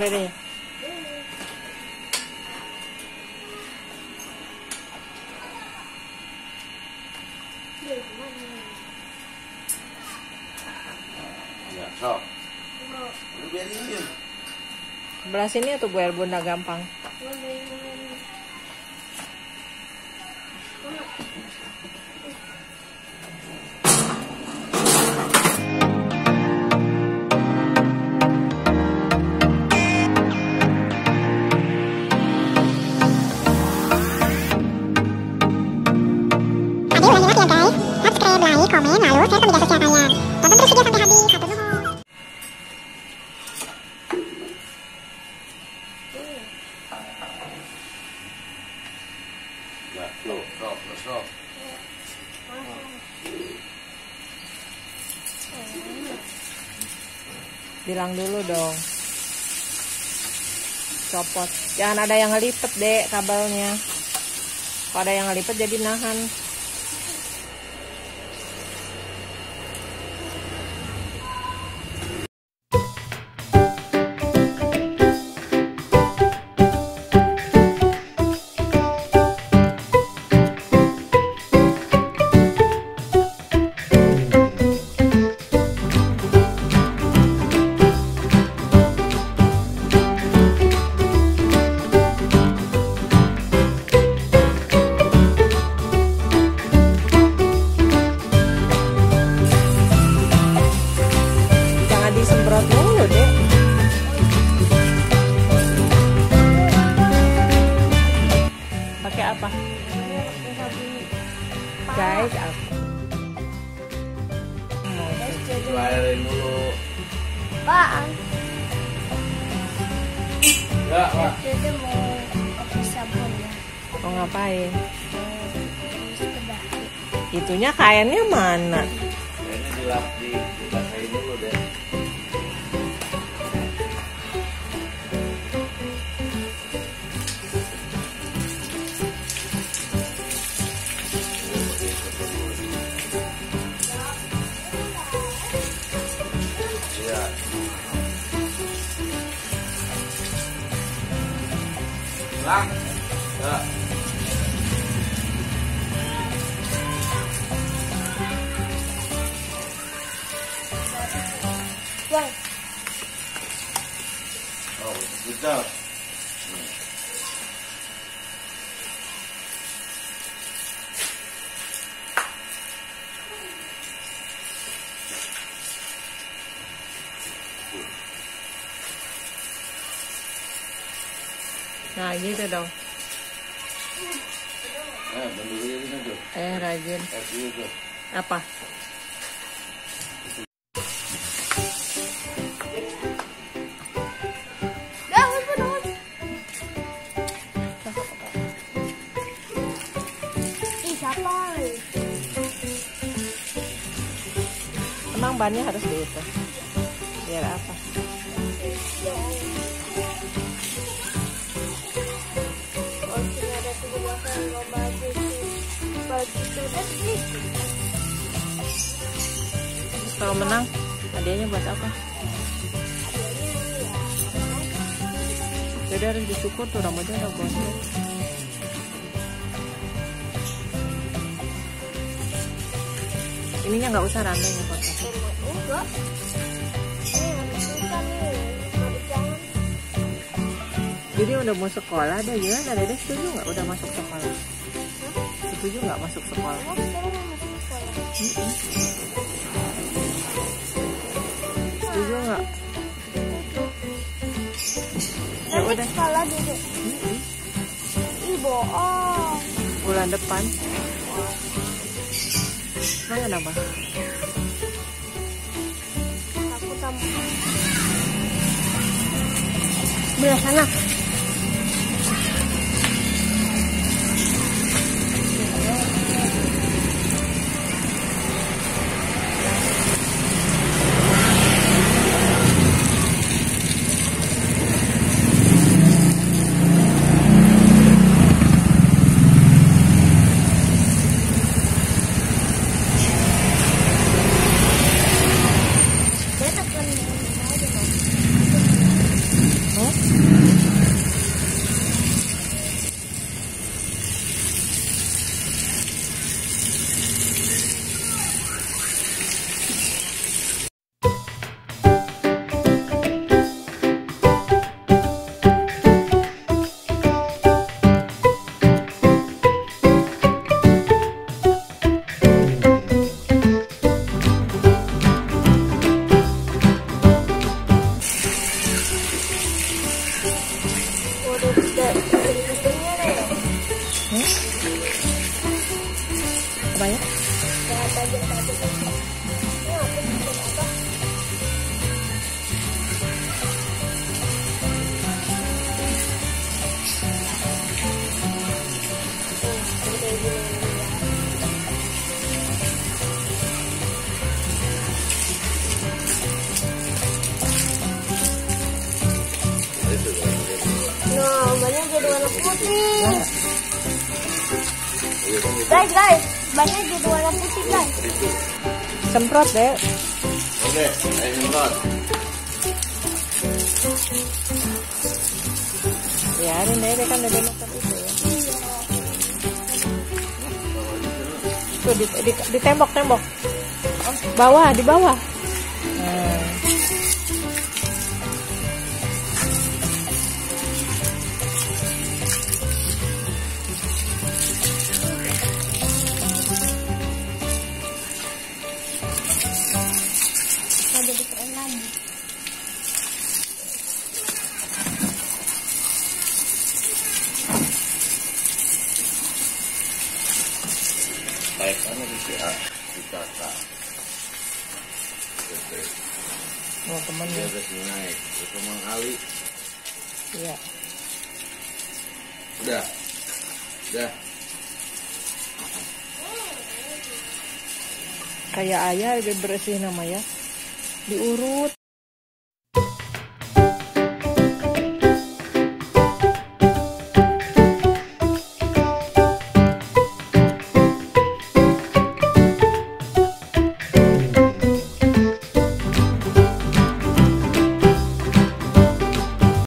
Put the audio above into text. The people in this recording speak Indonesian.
Dede. Ya. Sebelah sini tuh gue bunda gampang. Bilang dulu dong. Copot. Jangan ada yang ngelipet dek kabelnya. Kalau ada yang ngelipet jadi nahan. Guys, dulu. Ya, Pak. Dede mau pakai sabun ya. Mau ngapain? Itunya kainnya mana? Kayaknya dilap di dulu deh. Lang. Ya. Nah gitu dong. Eh, ini tuh. Eh rajin. Eh, tuh. Apa? dong? Emang bannya harus di itu. Biar apa? Kalau menang, hadiahnya buat apa? Jadi harus dicukur tuh rambutnya udah gondrong. Ininya nggak usah susah nih. Jangan. Jadi udah mau sekolah deh gimana? Dede setuju nggak udah masuk sekolah? Setuju nggak masuk sekolah? Sekarang masuk sekolah? Setuju nggak? Ya Nanti udah. sekolah dulu. Ih, bohong. Bulan depan. Emang kenapa? Aku sama. Belah sana. Lihat aja tadi. Ini juga bikin apa? Nah, banyak jadi warna putih. Nah, Guys, guys, bannya jadi warna putih, guys. semprot deh. Oke, ayo semprot. Biarin deh, dia kan ada motor itu ya. Tuh di, di, di tembok tembok. Bawah di bawah. Baik, di si A, di kakak. Oke, Oh dia temennya. udah sini naik. Itu Mang Ali. Iya. Udah. Udah. Kayak ayah lebih bersih nama ya. Diurut.